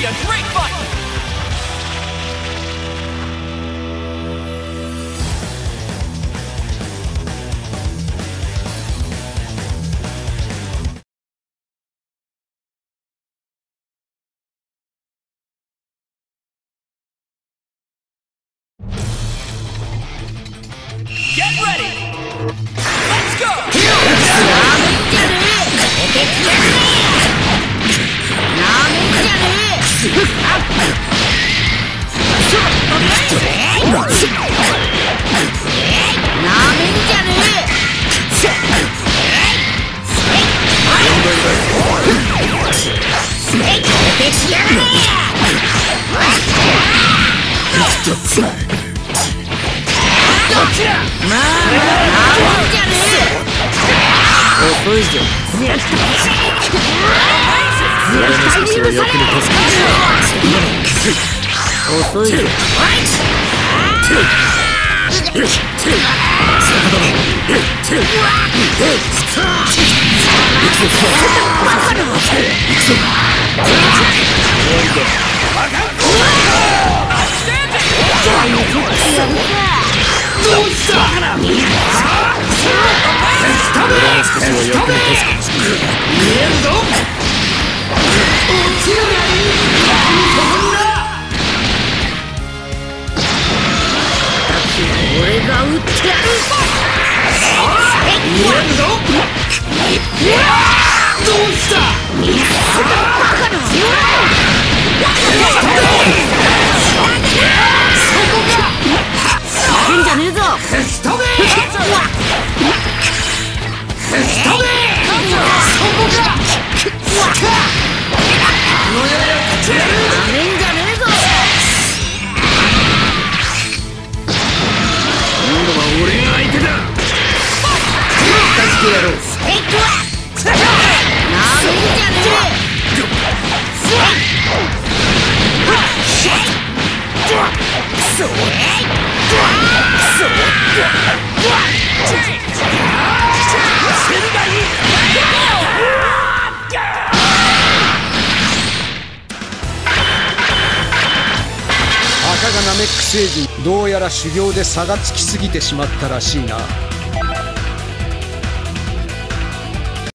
be a great fight! Get ready! Let's go! 遅いぞ俺の少しは役に立つ遅い。ぞ俺の少し俺が撃ってやる。変じゃねえぞなめんじゃね赤がナメック星人。どうやら修行で差がつきすぎてしまったらしいな。